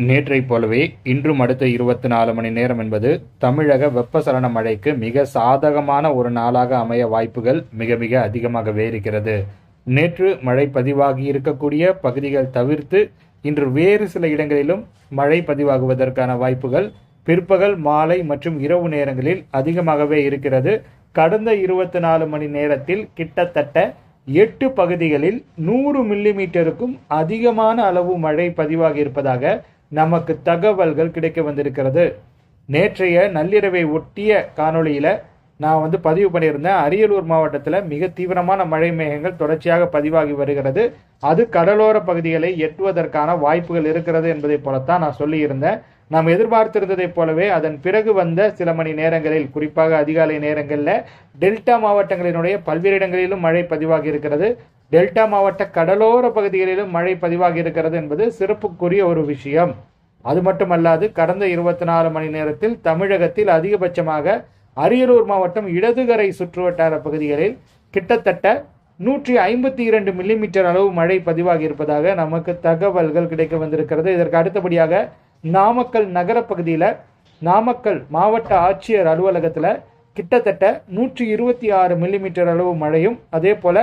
நேற்றைப் போலவே இன்றும் அடுத்த இருபத்தி நாலு மணி நேரம் என்பது தமிழக வெப்பசலன மழைக்கு மிக சாதகமான ஒரு நாளாக அமைய வாய்ப்புகள் மிக மிக அதிகமாகவே இருக்கிறது நேற்று மழை பதிவாகி இருக்கக்கூடிய பகுதிகள் தவிர்த்து இன்று வேறு சில இடங்களிலும் மழை பதிவாகுவதற்கான வாய்ப்புகள் பிற்பகல் மாலை மற்றும் இரவு நேரங்களில் அதிகமாகவே இருக்கிறது. கடந்த இருபத்தி நாலு மணி நேரத்தில் கிட்டத்தட்ட எட்டு பகுதிகளில் நூறு மில்லிமீட்டருக்கும் அதிகமான அளவு மழை பதிவாகி இருப்பதாக நமக்கு தகவல்கள் கிடைக்க வந்திருக்கிறது. நேற்றைய நள்ளிரவை ஒட்டிய காணொளியில நான் வந்து பதிவு பண்ணியிருந்தேன். அரியலூர் மாவட்டத்தில் மிக தீவிரமான மழை மேகங்கள் தொடர்ச்சியாக பதிவாகி வருகிறது. அது கடலோர பகுதிகளை எட்டுவதற்கான வாய்ப்புகள் இருக்கிறது என்பதை போலத்தான் நான் சொல்லியிருந்தேன். நாம் எதிர்பார்த்திருந்ததைப் போலவே அதன் பிறகு வந்த சில மணி நேரங்களில் குறிப்பாக அதிகாலை நேரங்களில் டெல்டா மாவட்டங்களினுடைய பல்வேறு இடங்களிலும் மழை பதிவாகி இருக்கிறது. டெல்டா மாவட்ட கடலோர பகுதிகளிலும் மழை பதிவாகி இருக்கிறது என்பது சிறப்புக்குரிய ஒரு விஷயம். அது மட்டுமல்லாது கடந்த இருபத்தி நாலு மணி நேரத்தில் தமிழகத்தில் அதிகபட்சமாக அரியலூர் மாவட்டம் இடதுகரை சுற்றுவட்டார பகுதிகளில் கிட்டத்தட்ட நூற்றி ஐம்பத்தி இரண்டு மில்லிமீட்டர் அளவு மழை பதிவாகி இருப்பதாக நமக்கு தகவல்கள் கிடைக்க வந்திருக்கிறது. இதற்கு அடுத்தபடியாக நாமக்கல் நகர பகுதியில் நாமக்கல் மாவட்ட ஆட்சியர் அலுவலகத்தில் கிட்டத்தட்ட நூற்றி இருபத்தி ஆறு மில்லிமீட்டர் அளவு மழையும் அதே போல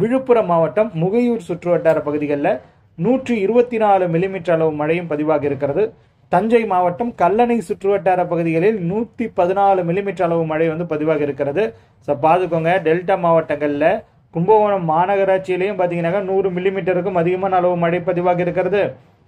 விழுப்புரம் மாவட்டம் முகையூர் சுற்றுவட்டார பகுதிகளில் நூற்றி இருபத்தி நாலு மில்லிமீட்டர் அளவு மழையும் பதிவாக இருக்கிறது. தஞ்சை மாவட்டம் கல்லணை சுற்றுவட்டார பகுதிகளில் நூற்றி பதினாலு மில்லிமீட்டர் அளவு மழை வந்து பதிவாக இருக்கிறது. ஸோ பார்த்துக்கோங்க டெல்டா மாவட்டங்களில் கும்பகோணம் மாநகராட்சியிலையும் பார்த்தீங்கன்னாக்கா நூறு மில்லிமீட்டருக்கும் அதிகமான அளவு மழை பதிவாக இருக்கிறது.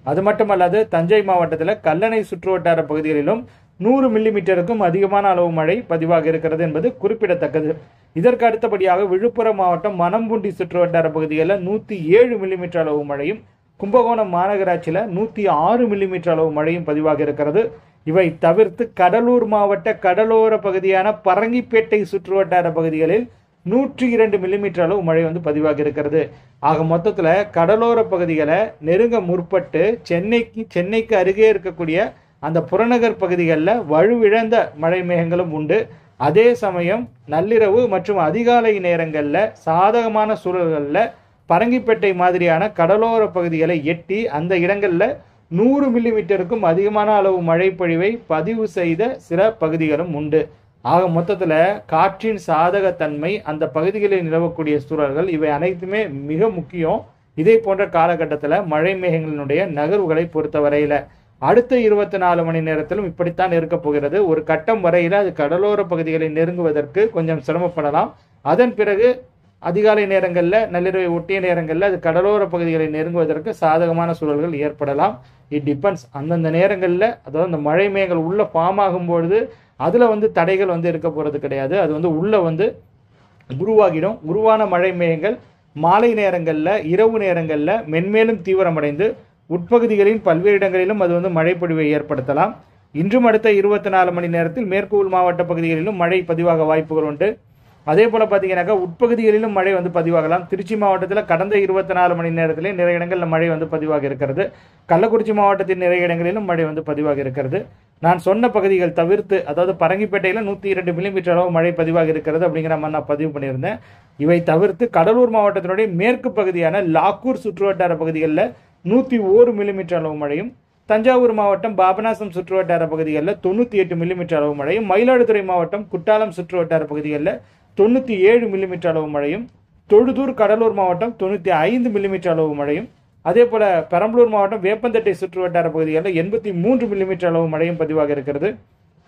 அது மட்டுமல்லாது தஞ்சை மாவட்டத்தில் கல்லணை சுற்றுவட்டார பகுதிகளிலும் நூறு மில்லிமீட்டருக்கும் அதிகமான அளவு மழை பதிவாக இருக்கிறது என்பது குறிப்பிடத்தக்கது. இதற்கு அடுத்தபடியாக விழுப்புரம் மாவட்டம் மணம்புண்டி சுற்றுவட்டார பகுதிகளில் நூற்றி ஏழு மில்லிமீட்டர் அளவு மழையும் கும்பகோணம் மாநகராட்சியில் நூற்றி ஆறு மில்லிமீட்டர் அளவு மழையும் பதிவாக இருக்கிறது. இவை தவிர்த்து கடலூர் மாவட்ட கடலோர பகுதியான பரங்கிப்பேட்டை சுற்றுவட்டார பகுதிகளில் நூற்றி இரண்டு மில்லிமீட்டர் அளவு மழை வந்து பதிவாக இருக்கிறது. ஆக மொத்தத்தில் கடலோர பகுதிகளை நெருங்க முற்பட்டு சென்னைக்கு சென்னைக்கு அருகே இருக்கக்கூடிய அந்த புறநகர் பகுதிகளில் வலுவிழந்த மழை மேகங்களும் உண்டு. அதே சமயம் நள்ளிரவு மற்றும் அதிகாலை நேரங்களில் சாதகமான சூழல்களில் பரங்கிப்பேட்டை மாதிரியான கடலோர பகுதிகளை எட்டி அந்த இடங்களில் நூறு மில்லிமீட்டருக்கும் அதிகமான அளவு மழை பொழிவை பதிவு செய்த சில பகுதிகளும் உண்டு. ஆக மொத்தத்தில் காற்றின் சாதகத்தன்மை அந்த பகுதிகளில் நிலவக்கூடிய சூழல்கள் இவை அனைத்துமே மிக முக்கியம். இதே போன்ற காலகட்டத்தில் மழை மேகங்களினுடைய நகர்வுகளை பொறுத்தவரையில் அடுத்த இருபத்தி நாலு மணி நேரத்திலும் இப்படித்தான் இருக்க போகிறது. ஒரு கட்டம் வரையில் அது கடலோர பகுதிகளை நெருங்குவதற்கு கொஞ்சம் சிரமப்படலாம். அதன் பிறகு அதிகாலை நேரங்களில் நள்ளிரவை ஒட்டிய நேரங்களில் அது கடலோர பகுதிகளை நெருங்குவதற்கு சாதகமான சூழல்கள் ஏற்படலாம். இட் டிபெண்ட்ஸ் அந்தந்த நேரங்களில் அதாவது அந்த மழை மேகங்கள் உள்ளே ஃபார்ம் ஆகும்பொழுது அதில் வந்து தடைகள் வந்து இருக்க போகிறது கிடையாது. அது வந்து உள்ளே வந்து உருவாகிடும். உருவான மழை மேகங்கள் மாலை நேரங்களில் இரவு நேரங்களில் மென்மேலும் தீவிரமடைந்து உட்பகுதிகளின் பல்வேறு இடங்களிலும் அது வந்து மழைப்பொழிவை ஏற்படுத்தலாம். இன்றும் அடுத்த இருபத்தி நாலு மணி நேரத்தில் மேற்கு உள் மாவட்ட பகுதிகளிலும் மழை பதிவாக வாய்ப்புகள் உண்டு. அதே போல் பார்த்தீங்கன்னாக்கா உட்பகுதிகளிலும் மழை வந்து பதிவாகலாம். திருச்சி மாவட்டத்தில் கடந்த இருபத்தி நாலு மணி நேரத்திலே நிறைய இடங்களில் மழை வந்து பதிவாக இருக்கிறது. கள்ளக்குறிச்சி மாவட்டத்தின் நிறைய இடங்களிலும் மழை வந்து பதிவாக இருக்கிறது. நான் சொன்ன பகுதிகள் தவிர்த்து அதாவது பரங்கிப்பேட்டையில் நூற்றி இரண்டு மில்லிமீட்டர் அளவு மழை பதிவாக இருக்கிறது அப்படிங்கிற மாதிரி நான் பதிவு பண்ணியிருந்தேன். இவை தவிர்த்து கடலூர் மாவட்டத்தினுடைய மேற்கு பகுதியான லாக்கூர் சுற்றுவட்டார பகுதிகளில் நூற்றி ஓரு மில்லிமீட்டர் அளவு மழையும் தஞ்சாவூர் மாவட்டம் பாபநாசம் சுற்றுவட்டார பகுதிகளில் தொண்ணூற்றி எட்டு மில்லிமீட்டர் அளவு மழையும் மயிலாடுதுறை மாவட்டம் குட்டாலம் சுற்றுவட்டார பகுதிகளில் தொண்ணூற்றி ஏழு மில்லிமீட்டர் அளவு மழையும் தொழுதூர் கடலூர் மாவட்டம் தொண்ணூற்றி ஐந்து மில்லிமீட்டர் அளவு மழையும் அதே போல பெரம்பலூர் மாவட்டம் வேப்பந்தட்டை சுற்றுவட்டார பகுதிகளில் எண்பத்தி மூன்று மில்லிமீட்டர் அளவு மழையும் பதிவாக இருக்கிறது.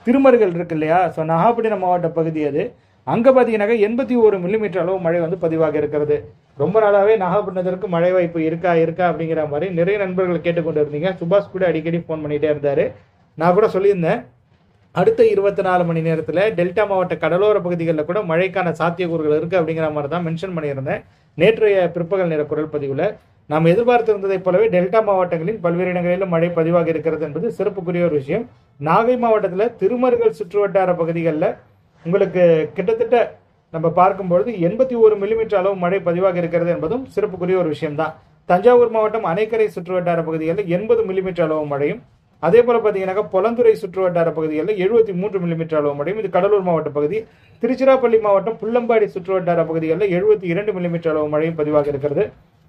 திருமருகல் இருக்கு இல்லையா? ஸோ நாகப்பட்டினம் மாவட்ட பகுதி அது. அங்கே பார்த்தீங்கன்னாக்கா எண்பத்தி ஒரு மில்லிமீட்டர் அளவு மழை வந்து பதிவாக இருக்கிறது. ரொம்ப நாளாகவே நாகப்பட்டினத்திற்கு மழை வாய்ப்பு இருக்கா இருக்கா அப்படிங்கிற மாதிரி நிறைய நண்பர்கள் கேட்டுக்கொண்டு இருந்தீங்க. சுபாஷ் கூட அடிக்கடி ஃபோன் பண்ணிகிட்டே இருந்தார். நான் கூட சொல்லியிருந்தேன். அடுத்த இருபத்தி நாலு மணி நேரத்தில் டெல்டா மாவட்ட கடலோர பகுதிகளில் கூட மழைக்கான சாத்தியக்கூறுகள் இருக்குது அப்படிங்கிற மாதிரி தான் மென்ஷன் பண்ணியிருந்தேன். நேற்றைய பிற்பகல் நேர குரல் பதிவில் நாம் எதிர்பார்த்திருந்ததைப் போலவே டெல்டா மாவட்டங்களில் பல்வேறு இடங்களிலும் மழை பதிவாக இருக்கிறது என்பது சிறப்புக்குரிய ஒரு விஷயம். நாகை மாவட்டத்தில் திருமருகல் சுற்றுவட்டார பகுதிகளில் உங்களுக்கு கிட்டத்தட்ட நம்ம பார்க்கும்பொழுது எண்பத்தி ஒரு மில்லிமீட்டர் அளவு மழை பதிவாக இருக்கிறது என்பதும் சிறப்புக்குரிய ஒரு விஷயம்தான். தஞ்சாவூர் மாவட்டம் அணைக்கரை சுற்றுவட்டார பகுதிகளில் எண்பது மில்லிமீட்டர் அளவு மழையும் அதே போல பார்த்தீங்கன்னாக்கா பொலந்துறை சுற்றுவட்டார பகுதிகளில் எழுபத்தி மூன்று மில்லிமீட்டர் அளவு மழையும் இது கடலூர் மாவட்ட பகுதி. திருச்சிராப்பள்ளி மாவட்டம் புள்ளம்பாடி சுற்றுவட்டார பகுதிகளில் எழுபத்தி இரண்டு மில்லிமீட்டர் அளவு மழையும் பதிவாக இருக்கிறது.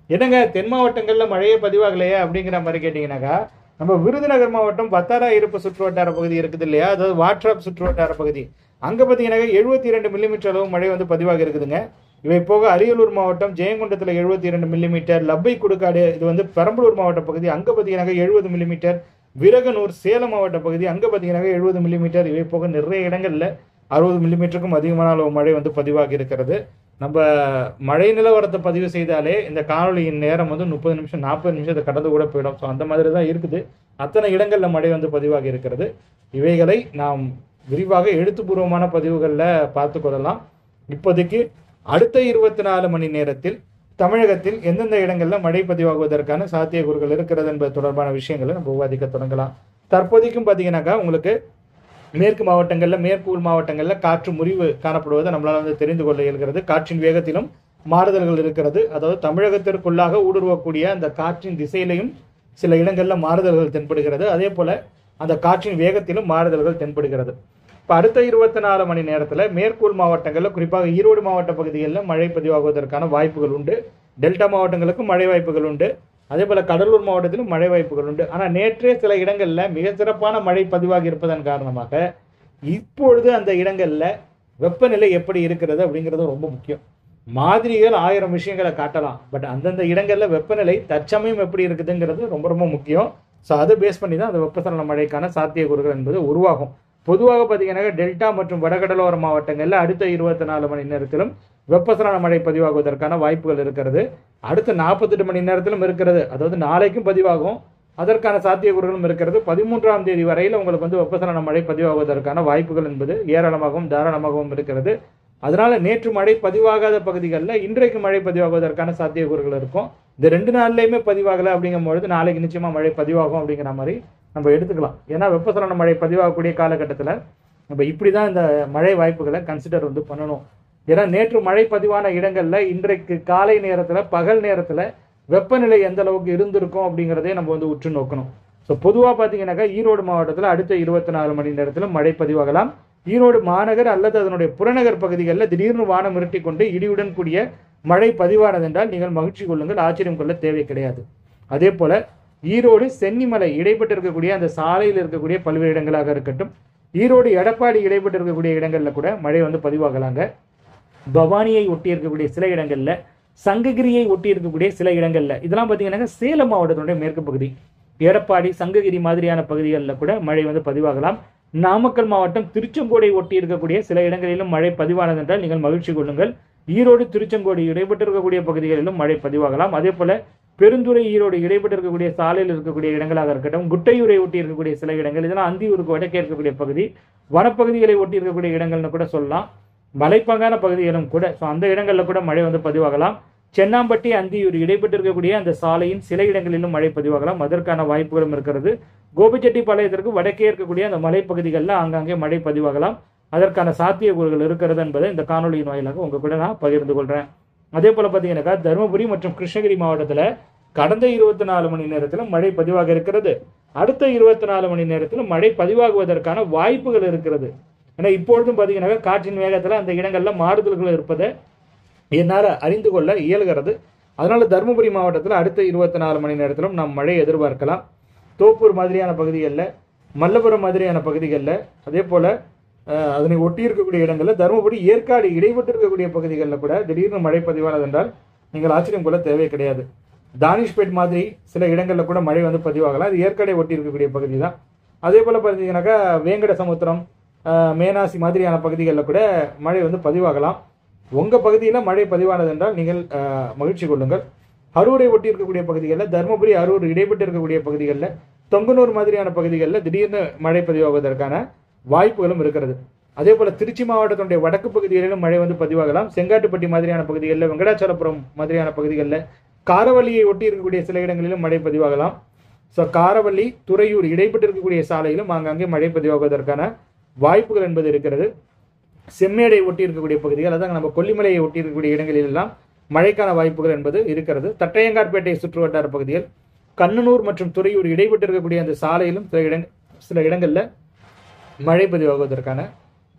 என்னங்க தென் மாவட்டங்களில் மழையே பதிவாகலையே அப்படிங்கிற மாதிரி கேட்டிங்கனாக்கா நம்ம விருதுநகர் மாவட்டம் வத்தாரா இருப்பு சுற்று வட்டார பகுதி இருக்குது இல்லையா? அதாவது வாட்ராப் சுற்று வட்டார பகுதி. அங்கே பார்த்தீங்கன்னா எழுபத்தி இரண்டு மில்லிமீட்டர் அளவு மழை வந்து பதிவாக இருக்குதுங்க. இவை போக அரியலூர் மாவட்டம் ஜெயங்கொண்டத்தில் எழுபத்தி இரண்டு மில்லிமீட்டர் லப்பை குடுக்காடு இது வந்து பெரம்பலூர் மாவட்ட பகுதி அங்கே பார்த்தீங்கன்னா எழுபது மில்லிமீட்டர் விரகனூர் சேலம் மாவட்ட பகுதி அங்கே பார்த்தீங்கன்னா எழுபது மில்லிமீட்டர் இவை போக நிறைய இடங்களில் அறுபது மில்லிமீட்டருக்கும் அதிகமான அளவு மழை வந்து பதிவாகி இருக்கிறது. நம்ம மழை நிலவரத்தை பதிவு செய்தாலே இந்த காணொலியின் நேரம் வந்து முப்பது நிமிஷம் நாற்பது நிமிஷத்தை கடந்து கூட போயிடும். ஸோ அந்த மாதிரி தான் இருக்குது. அத்தனை இடங்களில் மழை வந்து பதிவாகி இருக்கிறது. இவைகளை நாம் விரிவாக எழுத்துப்பூர்வமான பதிவுகளில் பார்த்து கொள்ளலாம். இப்போதைக்கு அடுத்த இருபத்தி நாலு மணி நேரத்தில் தமிழகத்தில் எந்தெந்த இடங்களில் மழை பதிவாகுவதற்கான சாத்தியக்கூறுகள் இருக்கிறது என்பது தொடர்பான விஷயங்களை நம்ம விவாதிக்க தொடங்கலாம். தற்போதைக்கும் பார்த்தீங்கன்னாக்கா உங்களுக்கு மேற்கு மாவட்டங்களில் மேற்கு உள் மாவட்டங்களில் காற்று முறிவு காணப்படுவதை நம்மளால் வந்து தெரிந்து கொள்ள இயல்கிறது. காற்றின் வேகத்திலும் மாறுதல்கள் இருக்கிறது. அதாவது தமிழகத்திற்குள்ளாக ஊடுருவக்கூடிய அந்த காற்றின் திசையிலையும் சில இடங்களில் மாறுதல்கள் தென்படுகிறது. அதே போல் அந்த காற்றின் வேகத்திலும் மாறுதல்கள் தென்படுகிறது. இப்போ அடுத்த இருபத்தி நாலு மணி நேரத்தில் மேற்கூல் மாவட்டங்களில் குறிப்பாக ஈரோடு மாவட்ட பகுதிகளில் மழை பதிவாகுவதற்கான வாய்ப்புகள் உண்டு. டெல்டா மாவட்டங்களுக்கும் மழை வாய்ப்புகள் உண்டு. அதே போல் கடலூர் மாவட்டத்திலும் மழை வாய்ப்புகள் உண்டு. ஆனால் நேற்றே சில இடங்களில் மிக சிறப்பான மழை பதிவாகி இருப்பதன் காரணமாக இப்பொழுது அந்த இடங்களில் வெப்பநிலை எப்படி இருக்கிறது அப்படிங்கிறது ரொம்ப முக்கியம். மாதிரிகள் ஆயிரம் விஷயங்களை காட்டலாம். பட் அந்தந்த இடங்களில் வெப்பநிலை தற்சமயம் எப்படி இருக்குதுங்கிறது ரொம்ப ரொம்ப முக்கியம். ஸோ அதை பேஸ் பண்ணி தான் அந்த வெப்பசலன மழைக்கான சாத்தியக்கூறுகள் என்பது உருவாகும். பொதுவாக பார்த்தீங்கன்னா டெல்டா மற்றும் வடகடலோர மாவட்டங்களில் அடுத்த இருபத்தி நாலு மணி நேரத்திலும் வெப்பசலன மழை பதிவாகுவதற்கான வாய்ப்புகள் இருக்கிறது. அடுத்த நாற்பத்தெட்டு மணி நேரத்திலும் இருக்கிறது. அதாவது நாளைக்கும் பதிவாகும். அதற்கான சாத்தியக்கூறுகளும் இருக்கிறது. பதிமூன்றாம் தேதி வரையில் உங்களுக்கு வந்து வெப்பசலன மழை பதிவாகுவதற்கான வாய்ப்புகள் என்பது ஏராளமாகவும் தாராளமாகவும் இருக்கிறது. அதனால நேற்று மழை பதிவாகாத பகுதிகளில் இன்றைக்கு மழை பதிவாகுவதற்கான சாத்தியக்கூறுகள் இருக்கும். இந்த ரெண்டு நாள்லையுமே பதிவாகலை அப்படிங்கும் பொழுது நாளைக்கு நிச்சயமாக மழை பதிவாகும் அப்படிங்கிற மாதிரி நம்ம எடுத்துக்கலாம். ஏன்னா வெப்பசலன மழை பதிவாகக்கூடிய காலகட்டத்தில் நம்ம இப்படி தான் இந்த மழை வாய்ப்புகளை கன்சிடர் வந்து பண்ணணும். ஏன்னா நேற்று மழை பதிவான இடங்களில் இன்றைக்கு காலை நேரத்தில் பகல் நேரத்தில் வெப்பநிலை எந்த அளவுக்கு இருந்திருக்கும் அப்படிங்கிறதே நம்ம வந்து உற்று நோக்கணும். ஸோ பொதுவாக பார்த்தீங்கன்னாக்கா ஈரோடு மாவட்டத்தில் அடுத்த இருபத்தி நாலு மணி நேரத்தில் மழை பதிவாகலாம். ஈரோடு மாநகர் அல்லது அதனுடைய புறநகர் பகுதிகளில் திடீர்னு வானம் மிரட்டி கொண்டு இடியுடன் கூடிய மழை பதிவானதென்றால் நீங்கள் மகிழ்ச்சி கொள்ளுங்கள் ஆச்சரியம் கொள்ள தேவை கிடையாது. அதே போல் ஈரோடு சென்னிமலை இடைப்பட்டு இருக்கக்கூடிய அந்த சாலையில் இருக்கக்கூடிய பல்வேறு இடங்களாக இருக்கட்டும் ஈரோடு எடப்பாடி இடைப்பட்டு இருக்கக்கூடிய இடங்களில் கூட மழை வந்து பதிவாகலாங்க. பவானியை ஒட்டி இருக்கக்கூடிய சில இடங்களில் சங்ககிரியை ஒட்டி இருக்கக்கூடிய சில இடங்கள்ல. இதெல்லாம் பார்த்தீங்கன்னா சேலம் மாவட்டத்தினுடைய மேற்கு பகுதி. எடப்பாடி சங்ககிரி மாதிரியான பகுதிகளில் கூட மழை வந்து பதிவாகலாம். நாமக்கல் மாவட்டம் திருச்செங்கோடை ஒட்டி இருக்கக்கூடிய சில இடங்களிலும் மழை பதிவானது என்றால் நீங்கள் மகிழ்ச்சி கொள்ளுங்கள். ஈரோடு திருச்செங்கோடு இடைப்பட்டு இருக்கக்கூடிய பகுதிகளிலும் மழை பதிவாகலாம். அதே போல பெருந்துறை ஈரோடு இடைப்பட்டு இருக்கக்கூடிய சாலையில் இருக்கக்கூடிய இடங்களாக இருக்கட்டும் குட்டையூரை ஒட்டி இருக்கக்கூடிய சில இடங்கள் இதெல்லாம் அந்தியூருக்கு வடக்கே இருக்கக்கூடிய பகுதி வனப்பகுதிகளை ஒட்டி இருக்கக்கூடிய இடங்கள்னு கூட சொல்லலாம். மலைப்பாங்கான பகுதிகளும் கூட ஸோ அந்த இடங்களில் கூட மழை வந்து பதிவாகலாம். சென்னாம்பட்டி அந்தியூர் இடைப்பட்டிருக்கக்கூடிய அந்த சாலையின் சில இடங்களிலும் மழை பதிவாகலாம். அதற்கான வாய்ப்புகளும் இருக்கிறது. கோபிச்செட்டிப்பாளையத்திற்கு வடக்கே இருக்கக்கூடிய அந்த மலைப்பகுதிகளில் ஆங்காங்கே மழை பதிவாகலாம். அதற்கான சாத்தியக்கூறுகள் இருக்கிறது என்பதை இந்த காணொலியின் வாயிலாக உங்கள் கூட நான் பகிர்ந்து கொள்கிறேன் அதே போல் பார்த்தீங்கன்னாக்கா தருமபுரி மற்றும் கிருஷ்ணகிரி மாவட்டத்தில் கடந்த இருபத்தி நாலு மணி நேரத்தில் மழை பதிவாக இருக்கிறது. அடுத்த இருபத்தி நாலு மணி நேரத்தில் மழை பதிவாகுவதற்கான வாய்ப்புகள் இருக்கிறது. ஆனால் இப்பொழுதும் பார்த்தீங்கன்னாக்கா காற்றின் வேகத்தில் அந்த இடங்களில் மாறுதல்கள் இருப்பதை என்னால் அறிந்து கொள்ள இயல்கிறது. அதனால் தருமபுரி மாவட்டத்தில் அடுத்த இருபத்தி நாலு மணி நேரத்திலும் நாம் மழை எதிர்பார்க்கலாம். தோப்பூர் மாதிரியான பகுதிகளில் மல்லபுரம் மாதிரியான பகுதிகளில் அதே போல் அதனை ஒட்டி இருக்கக்கூடிய இடங்களில் தருமபுரி ஏற்காடு இடைப்பட்டு இருக்கக்கூடிய பகுதிகளில் கூட திடீர்னு மழை பதிவானது என்றால் நீங்கள் ஆச்சரியம் கொள்ள தேவை கிடையாது. தானிஷ்பேட் மாதிரி சில இடங்களில் கூட மழை வந்து பதிவாகலாம். அது ஏற்காடை ஒட்டி இருக்கக்கூடிய பகுதி தான் அதே போல் பார்த்தீங்கன்னாக்கா வேங்கட சமுத்திரம் மேனாசி மாதிரியான பகுதிகளில் கூட மழை வந்து பதிவாகலாம். உங்கள் பகுதியில் மழை பதிவானது என்றால் நீங்கள் மகிழ்ச்சி கொள்ளுங்கள். அரூரை ஒட்டி இருக்கக்கூடிய பகுதிகளில் தருமபுரி அரூர் இடைப்பட்டு இருக்கக்கூடிய பகுதிகளில் தொங்கனூர் மாதிரியான பகுதிகளில் திடீர்னு மழை பதிவாகுவதற்கான வாய்ப்புகளும் இருக்கிறது. அதே போல் திருச்சி மாவட்டத்தினுடைய வடக்கு பகுதிகளிலும் மழை வந்து பதிவாகலாம். செங்காட்டுப்பட்டி மாதிரியான பகுதிகளில் வெங்கடாச்சலபுரம் மாதிரியான பகுதிகளில் காரவள்ளியை ஒட்டி இருக்கக்கூடிய சில இடங்களிலும் மழை பதிவாகலாம். ஸோ காரவள்ளி துறையூர் இடைப்பட்டு இருக்கக்கூடிய சாலையிலும் ஆங்காங்கே மழை பதிவாகுவதற்கான வாய்ப்புகள் என்பது இருக்கிறது. செம்மேடை ஒட்டி இருக்கக்கூடிய பகுதிகள் அதாவது நம்ம கொல்லிமலையை ஒட்டி இருக்கக்கூடிய இடங்களில் எல்லாம் மழைக்கான வாய்ப்புகள் என்பது இருக்கிறது. தட்டையங்கார்பேட்டை சுற்றுவட்டார பகுதிகள் கண்ணனூர் மற்றும் துறையூர் இடைப்பட்டு இருக்கக்கூடிய அந்த சாலையிலும் சில இடங் சில இடங்களில் மழை பதிவாகுவதற்கான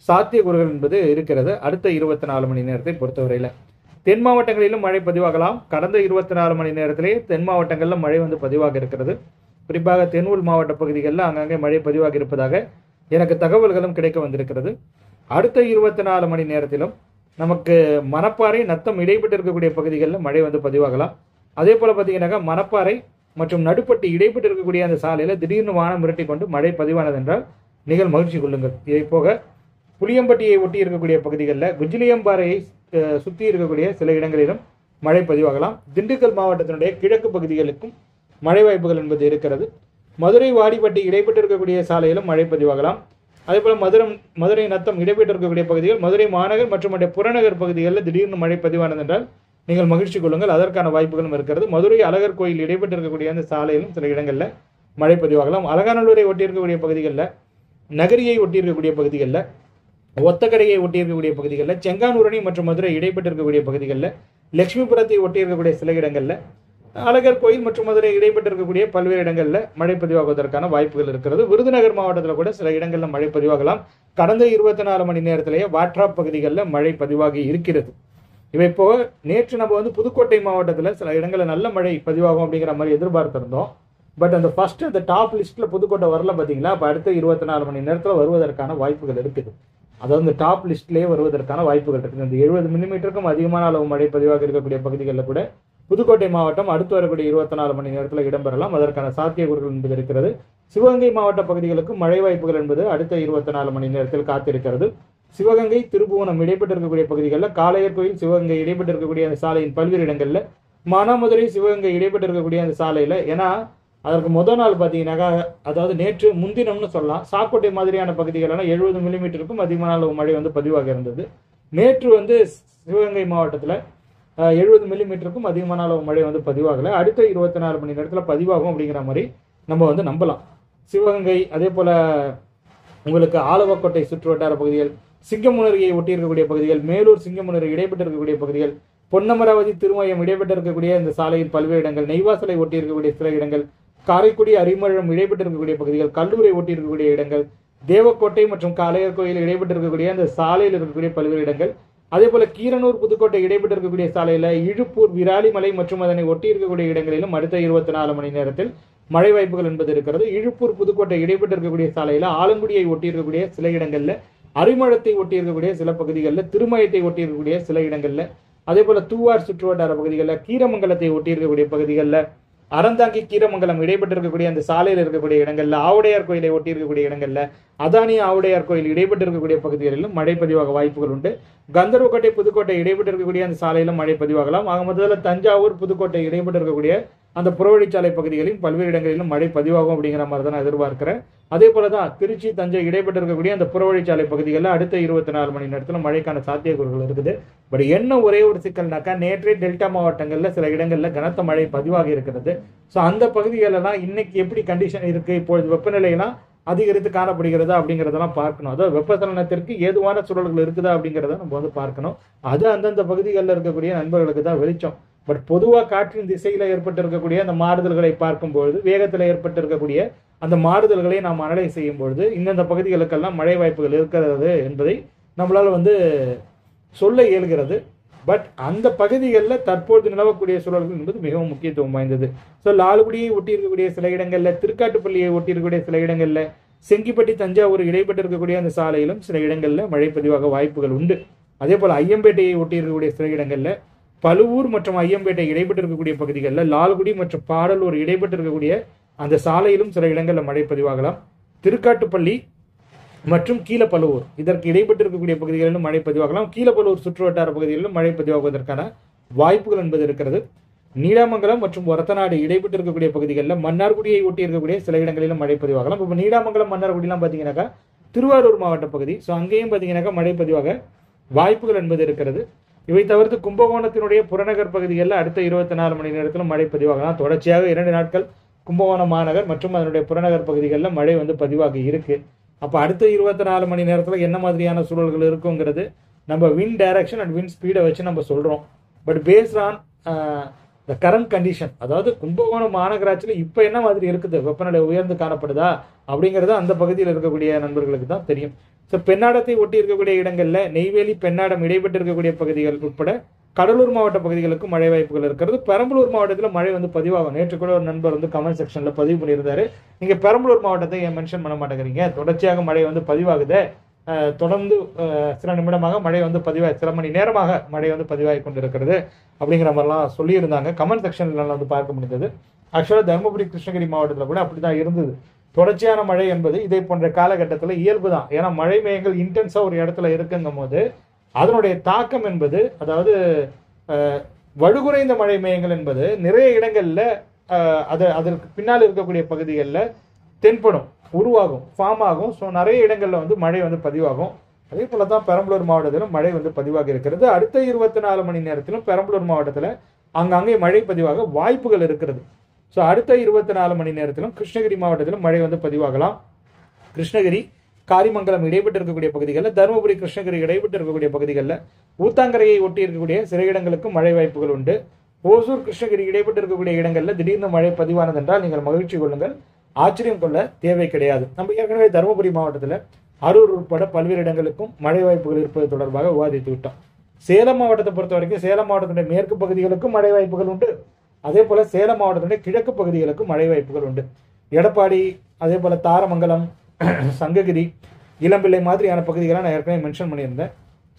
சாத்தியக்கூறுகள் என்பது இருக்கிறது. அடுத்த இருபத்தி நாலு மணி நேரத்தை பொறுத்தவரையில். தென் மாவட்டங்களிலும் மழை பதிவாகலாம். கடந்த இருபத்தி நாலு மணி நேரத்திலேயே தென் மாவட்டங்களில் மழை வந்து பதிவாக இருக்கிறது. குறிப்பாக தென்வூர் மாவட்ட பகுதிகளில் அங்கங்கே மழை பதிவாகி இருப்பதாக எனக்கு தகவல்களும் கிடைக்க வந்திருக்கிறது. அடுத்த இருபத்தி நாலு மணி நேரத்திலும் நமக்கு மணப்பாறை நத்தம் இடைப்பட்டு இருக்கக்கூடிய பகுதிகளில் மழை வந்து பதிவாகலாம். அதே போல் பார்த்தீங்கன்னாக்கா மணப்பாறை மற்றும் நடுப்பட்டு இடைப்பட்டு இருக்கக்கூடிய அந்த சாலையில் திடீர்னு வானம் மிரட்டி கொண்டு மழை பதிவானதென்றால் நீங்கள் மகிழ்ச்சி கொள்ளுங்கள். இதை போக புளியம்பட்டியை ஒட்டி இருக்கக்கூடிய பகுதிகளில் குஜிலியம்பாறையை சுற்றி இருக்கக்கூடிய சில இடங்களிலும் மழை பதிவாகலாம். திண்டுக்கல் மாவட்டத்தினுடைய கிழக்கு பகுதிகளுக்கும் மழை வாய்ப்புகள் என்பது இருக்கிறது. மதுரை வாடிப்பட்டி இடைப்பட்டு இருக்கக்கூடிய சாலையிலும் மழை பதிவாகலாம். அதேபோல் மதுரம் மதுரை நத்தம் இடைப்பட்டு இருக்கக்கூடிய பகுதிகள் மதுரை மாநகர் மற்றும் மற்ற புறநகர் பகுதிகளில் திடீர்னு மழை பதிவானது என்றால் நீங்கள் மகிழ்ச்சி கொள்ளுங்கள். அதற்கான வாய்ப்புகளும் இருக்கிறது. மதுரை அழகர் கோயில் இடைப்பட்டு இருக்கக்கூடிய அந்த சாலையிலும் சில இடங்களில் மழை பதிவாகலாம். அலங்காநல்லூரை ஒட்டி இருக்கக்கூடிய பகுதிகளில் நகரியை ஒட்டி இருக்கக்கூடிய பகுதிகளில் ஒத்தக்கடையை ஒட்டி இருக்கக்கூடிய பகுதிகளில் செங்கானூரணி மற்றும் மதுரை இடைப்பட்டு இருக்கக்கூடிய பகுதிகளில் லட்சுமிபுரத்தை ஒட்டி இருக்கக்கூடிய சில இடங்களில் அழகர் கோயில் மற்றும் மதுரை இடைப்பட்டு இருக்கக்கூடிய பல்வேறு இடங்களில் மழை பதிவாகுவதற்கான வாய்ப்புகள் இருக்கிறது. விருதுநகர் மாவட்டத்தில் கூட சில இடங்களில் மழை பதிவாகலாம். கடந்த இருபத்தி நாலு மணி நேரத்திலேயே வாட்ராப் பகுதிகளில் மழை பதிவாகி இருக்கிறது. இவை போக நேற்று நம்ம வந்து புதுக்கோட்டை மாவட்டத்தில் சில இடங்களில் நல்ல மழை பதிவாகும் அப்படிங்கிற மாதிரி எதிர்பார்த்திருந்தோம். பட் அந்த ஃபர்ஸ்ட் அந்த டாப் லிஸ்ட்டில் புதுக்கோட்டை வரல பார்த்தீங்களா அப்போ அடுத்த இருபத்தி நாலு மணி நேரத்தில் வருவதற்கான வாய்ப்புகள் இருக்குது. அதாவது இந்த டாப் லிஸ்ட்லேயே வருவதற்கான வாய்ப்புகள் இருக்குது. இந்த எழுபது மில்லிமீட்டருக்கும் அதிகமான அளவு மழை பதிவாக இருக்கக்கூடிய பகுதிகளில் கூட புதுக்கோட்டை மாவட்டம் அடுத்து வரக்கூடிய இருபத்தி நாலு மணி நேரத்தில் இடம்பெறலாம். அதற்கான சாத்தியக்கூறுகள் என்பது இருக்கிறது சிவகங்கை மாவட்ட பகுதிகளுக்கும் மழை வாய்ப்புகள் என்பது அடுத்த இருபத்தி நாலு மணி நேரத்தில் காத்திருக்கிறது. சிவகங்கை திருப்புவனம் இடைப்பட்டு இருக்கக்கூடிய பகுதிகளில் காளையர் கோயில் சிவகங்கை இடைப்பட்டு இருக்கக்கூடிய அந்த சாலையின் பல்வேறு இடங்களில் மானாமதுரை சிவகங்கை இடைப்பட்டு இருக்கக்கூடிய அந்த சாலையில் ஏன்னா அதற்கு முதல் நாள் பார்த்தீங்கன்னாக்கா அதாவது நேற்று முன்தினம்னு சொல்லலாம் சாக்கோட்டை மாதிரியான பகுதிகளெல்லாம் எழுபது மில்லிமீட்டருக்கும் அதிகமான அளவு மழை வந்து பதிவாக இருந்தது. நேற்று வந்து சிவகங்கை மாவட்டத்தில் எழுபது மில்லிமீட்டருக்கும் அதிகமான அளவு மழை வந்து பதிவாகலை. அடுத்த இருபத்தி நாலு மணி நேரத்தில் பதிவாகும் அப்படிங்கிற மாதிரி நம்ம வந்து நம்பலாம். சிவகங்கை அதே போல் உங்களுக்கு ஆலவக்கோட்டை சுற்று வட்டார பகுதிகள் சிங்கமுனரியை ஒட்டி இருக்கக்கூடிய பகுதிகள் மேலூர் சிங்கமுனரி இடைப்பட்டு இருக்கக்கூடிய பகுதிகள் பொன்னமராவதி திருமயம் இடைப்பட்டு இருக்கக்கூடிய இந்த சாலையில் பல்வேறு இடங்கள் நெய்வாசலை ஒட்டி இருக்கக்கூடிய சில இடங்கள் காரைக்குடி அரிமழம் இடைப்பட்டு இருக்கக்கூடிய பகுதிகள் கல்லூரை ஒட்டி இருக்கக்கூடிய இடங்கள் தேவக்கோட்டை மற்றும் காளையர் கோயில் இடைப்பட்டு இருக்கக்கூடிய அந்த சாலையில் இருக்கக்கூடிய பல்வேறு இடங்கள் அதே போல கீரனூர் புதுக்கோட்டை இடைப்பட்டு இருக்கக்கூடிய சாலையில இழுப்பூர் விராலிமலை மற்றும் அதனை ஒட்டி இருக்கக்கூடிய இடங்களிலும் அடுத்த இருபத்தி நாலு மணி நேரத்தில் மழை வாய்ப்புகள் என்பது இருக்கிறது. இழுப்பூர் புதுக்கோட்டை இடைப்பட்டு இருக்கக்கூடிய சாலையில ஆலங்குடியை ஒட்டி இருக்கக்கூடிய சில இடங்கள்ல அரிமழத்தை ஒட்டி இருக்கக்கூடிய சில பகுதிகளில் திருமயத்தை ஒட்டி இருக்கக்கூடிய சில இடங்கள்ல அதே போல தூவார் சுற்றுவட்டார பகுதிகளில் கீரமங்கலத்தை ஒட்டி இருக்கக்கூடிய பகுதிகளில் அறந்தாங்கி கீரமங்கலம் இடைப்பட்டு இருக்கக்கூடிய அந்த சாலையில் இருக்கக்கூடிய இடங்கள்ல ஆவுடையார் கோயிலை ஒட்டி இருக்கக்கூடிய இடங்கள்ல அதானி ஆவுடையார் கோயில் இடைப்பட்டு இருக்கக்கூடிய பகுதிகளிலும் மழை பதிவாக வாய்ப்புகள் உண்டு. கந்தர்வக்கோட்டை புதுக்கோட்டை இடைப்பட்டு இருக்கக்கூடிய அந்த சாலையிலும் மழை பதிவாகலாம். ஆக முதல்ல தஞ்சாவூர் புதுக்கோட்டை இடைப்பட்டு இருக்கக்கூடிய அந்த புறவழிச்சாலை பகுதிகளிலும் பல்வேறு இடங்களிலும் மழை பதிவாகும் அப்படிங்கிற மாதிரி தான் நான் எதிர்பார்க்கிறேன். அதே போல தான் திருச்சி தஞ்சை இடைப்பட்டு இருக்கக்கூடிய அந்த புறவழிச்சாலை பகுதிகளில் அடுத்த இருபத்தி நாலு மணி நேரத்தில் மழைக்கான சாத்தியக்கூறுகள் இருக்குது. பட் என்ன ஒரே ஒரு சிக்கல்னாக்கா நேற்றே டெல்டா மாவட்டங்களில் சில இடங்களில் கனத்த மழை பதிவாகி இருக்கிறது. ஸோ அந்த பகுதிகளெல்லாம் இன்னைக்கு எப்படி கண்டிஷன் இருக்குது இப்பொழுது வெப்பநிலையெல்லாம் அதிகரித்து காணப்படுகிறதா அப்படிங்கிறதெல்லாம் பார்க்கணும். அதாவது வெப்பசலனத்திற்கு ஏதுவான சூழல்கள் இருக்குதா அப்படிங்கிறத நம்ம வந்து பார்க்கணும். அது அந்தந்த பகுதிகளில் இருக்கக்கூடிய நண்பர்களுக்கு தான் வெளிச்சம். பட் பொதுவாக காற்றின் திசையில் ஏற்பட்டிருக்கக்கூடிய அந்த மாறுதல்களை பார்க்கும்பொழுது வேகத்தில் ஏற்பட்டிருக்கக்கூடிய அந்த மாறுதல்களை நாம் அனலைஸ் செய்யும் பொழுது இந்தந்த பகுதிகளுக்கெல்லாம் மழை வாய்ப்புகள் இருக்கிறது என்பதை நம்மளால் வந்து சொல்ல இயல்கிறது. பட் அந்த பகுதிகளில் தற்போது நிலவக்கூடிய சூழல்கள் என்பது மிகவும் முக்கியத்துவம் வாய்ந்தது. ஸோ லால்குடியை ஒட்டி இருக்கக்கூடிய சில இடங்களில் திருக்காட்டுப்பள்ளியை ஒட்டி இருக்கக்கூடிய சில இடங்களில் செங்கிப்பட்டி தஞ்சாவூர் இடைப்பட்டு இருக்கக்கூடிய அந்த சாலையிலும் சில இடங்களில் மழை பதிவாக வாய்ப்புகள் உண்டு. அதே போல் ஐயம்பேட்டையை ஒட்டி இருக்கக்கூடிய சில இடங்களில் பழுவூர் மற்றும் ஐயம்பேட்டை இடைப்பட்டு இருக்கக்கூடிய பகுதிகளில் லால்குடி மற்றும் பாடலூர் இடைப்பட்டு இருக்கக்கூடிய அந்த சாலையிலும் சில இடங்களில் மழை பதிவாகலாம். திருக்காட்டுப்பள்ளி மற்றும் கீழப்பழுவூர். இதற்கு இடைப்பட்டு இருக்கக்கூடிய பகுதிகளிலும் மழை பதிவாகலாம். கீழப்பழுவூர் சுற்று வட்டார பகுதிகளிலும் மழை பதிவாகுவதற்கான வாய்ப்புகள் என்பது இருக்கிறது. நீடாமங்கலம் மற்றும் ஒரத்தநாடு இடைப்பட்டு இருக்கக்கூடிய பகுதிகளில் மன்னார்குடியை ஒட்டி இருக்கக்கூடிய சில இடங்களிலும் மழை பதிவாகலாம். இப்போ நீடாமங்கலம் மன்னார்குடிலாம் பார்த்தீங்கன்னாக்கா திருவாரூர் மாவட்ட பகுதி. ஸோ அங்கேயும் பார்த்தீங்கன்னாக்கா மழை பதிவாக வாய்ப்புகள் என்பது இருக்கிறது. இவை தவிர்த்து கும்பகோணத்தினுடைய புறநகர் பகுதிகளில் அடுத்த இருபத்தி நாலு மணி நேரத்திலும் மழை பதிவாகலாம். தொடர்ச்சியாக இரண்டு நாட்கள் கும்பகோணம் மாநகர் மற்றும் அதனுடைய புறநகர் பகுதிகளில் மழை வந்து பதிவாகி இருக்கு. அப்போ அடுத்த இருபத்தி நாலு மணி நேரத்தில் என்ன மாதிரியான சூழல்கள் இருக்குங்கிறது நம்ம வின் டைரக்ஷன் அண்ட் வின் ஸ்பீடை வச்சு நம்ம சொல்கிறோம் but based on the current condition அதாவது கும்பகோணம் மாநகராட்சியில் இப்போ என்ன மாதிரி இருக்குது? வெப்பநிலை உயர்ந்து காணப்படுதா? அப்படிங்கிறது அந்த பகுதியில் இருக்கக்கூடிய நண்பர்களுக்கு தான் தெரியும். ஸோ பெண்ணாடத்தை ஒட்டி இருக்கக்கூடிய இடங்களில் நெய்வேலி பெண்ணாடம் இடைப்பட்டு இருக்கக்கூடிய பகுதிகள் உட்பட கடலூர் மாவட்ட பகுதிகளுக்கும் மழை வாய்ப்புகள் இருக்கிறது. பெரம்பலூர் மாவட்டத்தில் மழை வந்து பதிவாகும். நேற்று கூட ஒரு நண்பர் வந்து கமெண்ட் செக்ஷனில் பதிவு பண்ணியிருந்தாரு. நீங்கள் பெரம்பலூர் மாவட்டத்தை ஏன் மென்ஷன் பண்ண மாட்டேங்கிறீங்க? தொடர்ச்சியாக மழை வந்து பதிவாகுதே. தொடர்ந்து சில நிமிடமாக மழை வந்து பதிவாகி சில மணி நேரமாக மழை வந்து பதிவாகி கொண்டிருக்கிறது அப்படிங்கிற மாதிரிலாம் சொல்லியிருந்தாங்க. கமெண்ட் செக்ஷன்ல வந்து பார்க்க முடிந்தது ஆக்சுவலாக தருமபுரி கிருஷ்ணகிரி மாவட்டத்தில் கூட அப்படி தான் இருந்தது. தொடர்ச்சியான மழை என்பது இதே போன்ற காலகட்டத்தில் இயல்பு தான் ஏன்னா மழை மேகங்கள் இன்டென்ஸாக ஒரு இடத்துல இருக்குங்கும் போது அதனுடைய தாக்கம் என்பது அதாவது அஹ், வலுகுறைந்த மழை மேகங்கள் என்பது நிறைய இடங்களில் அது அதற்கு பின்னால் இருக்கக்கூடிய பகுதிகளில் தென்படும். உருவாகும் ஃபார்ம் ஆகும். ஸோ நிறைய இடங்களில் வந்து மழை வந்து பதிவாகும். அதே போல தான் பெரம்பலூர் மாவட்டத்திலும் மழை வந்து பதிவாக இருக்கிறது. அடுத்த இருபத்தி நாலு மணி நேரத்திலும் பெரம்பலூர் மாவட்டத்தில் அங்கங்கே மழை பதிவாக வாய்ப்புகள் இருக்கிறது. ஸோ அடுத்த இருபத்தி நாலு மணி நேரத்திலும் கிருஷ்ணகிரி மாவட்டத்திலும் மழை வந்து பதிவாகலாம். கிருஷ்ணகிரி காரிமங்கலம் இடைப்பட்டு இருக்கக்கூடிய பகுதிகளில் தருமபுரி கிருஷ்ணகிரி இடைப்பட்டு இருக்கக்கூடிய பகுதிகளில் ஊத்தாங்கரையை ஒட்டி இருக்கக்கூடிய சில இடங்களுக்கு மழை வாய்ப்புகள் உண்டு. ஓசூர் கிருஷ்ணகிரி இடைப்பட்டு இருக்கக்கூடிய இடங்களில் திடீர்னு மழை பதிவானது என்றால் நீங்கள் மகிழ்ச்சி கொள்ளுங்கள். ஆச்சரியம் கொள்ள தேவை கிடையாது. நம்ம ஏற்கனவே தருமபுரி மாவட்டத்தில் அரூர் உட்பட பல்வேறு இடங்களுக்கும் மழை வாய்ப்புகள் இருப்பது தொடர்பாக விவாதித்து விட்டோம். சேலம் மாவட்டத்தை பொறுத்த வரைக்கும் சேலம் மாவட்டத்தினுடைய மேற்கு பகுதிகளுக்கும் மழை வாய்ப்புகள் உண்டு. அதே போல சேலம் மாவட்டத்தினுடைய கிழக்கு பகுதிகளுக்கும் மழை வாய்ப்புகள் உண்டு. எடப்பாடி அதே போல தாரமங்கலம் சங்ககிரி இளம்பிள்ளை மாதிரியான பகுதிகளை நான் ஏற்கனவே மென்ஷன் பண்ணியிருந்தேன்.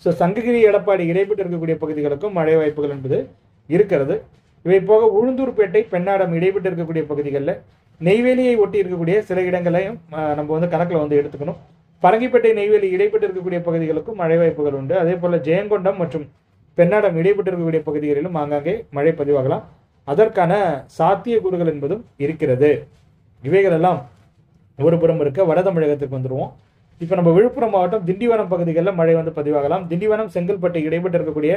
ஸோ சங்ககிரி எடப்பாடி இடைப்பட்டு இருக்கக்கூடிய பகுதிகளுக்கும் மழை வாய்ப்புகள் என்பது இருக்கிறது. இவை போக உளுந்தூர்பேட்டை பெண்ணாடம் இடைப்பட்டு இருக்கக்கூடிய பகுதிகளில் நெய்வேலியை ஒட்டி இருக்கக்கூடிய சில இடங்களையும் நம்ம வந்து கணக்கில் வந்து எடுத்துக்கணும். பரங்கிப்பேட்டை நெய்வேலி இடைப்பட்டு இருக்கக்கூடிய பகுதிகளுக்கும் மழை வாய்ப்புகள் உண்டு. அதே போல் ஜெயங்கொண்டம் மற்றும் பெண்ணாடம் இடைப்பட்டு இருக்கக்கூடிய பகுதிகளிலும் ஆங்காங்கே மழை பதிவாகலாம். அதற்கான சாத்தியக்கூறுகள் என்பதும் இருக்கிறது. இவைகளெல்லாம் ஒரு புறம் இருக்க வட தமிழகத்துக்கு வந்துடுவோம் இப்போ நம்ம விழுப்புரம் மாவட்டம் திண்டிவனம் பகுதிகளில் மழை வந்து பதிவாகலாம். திண்டிவனம் செங்கல்பட்டு இடைப்பட்டு இருக்கக்கூடிய